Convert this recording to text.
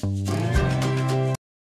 Thank you.